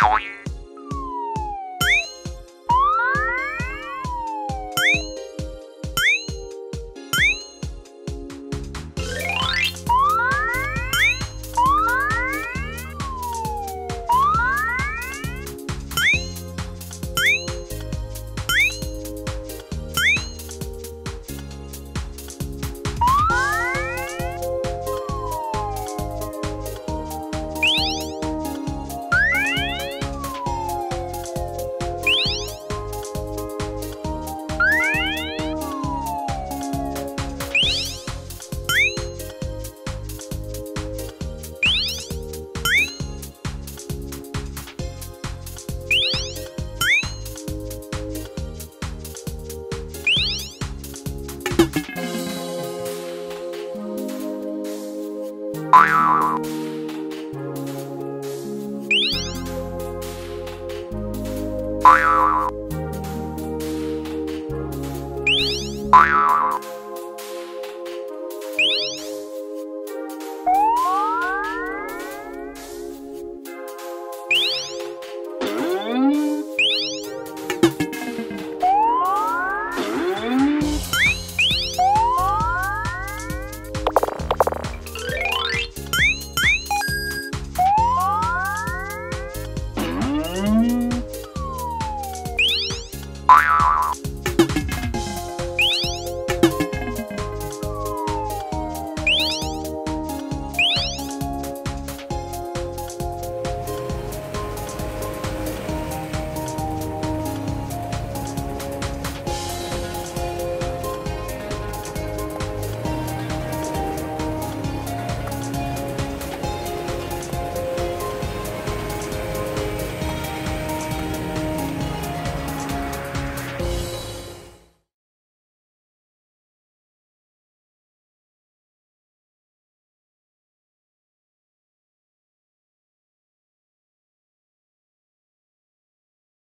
going. Bye.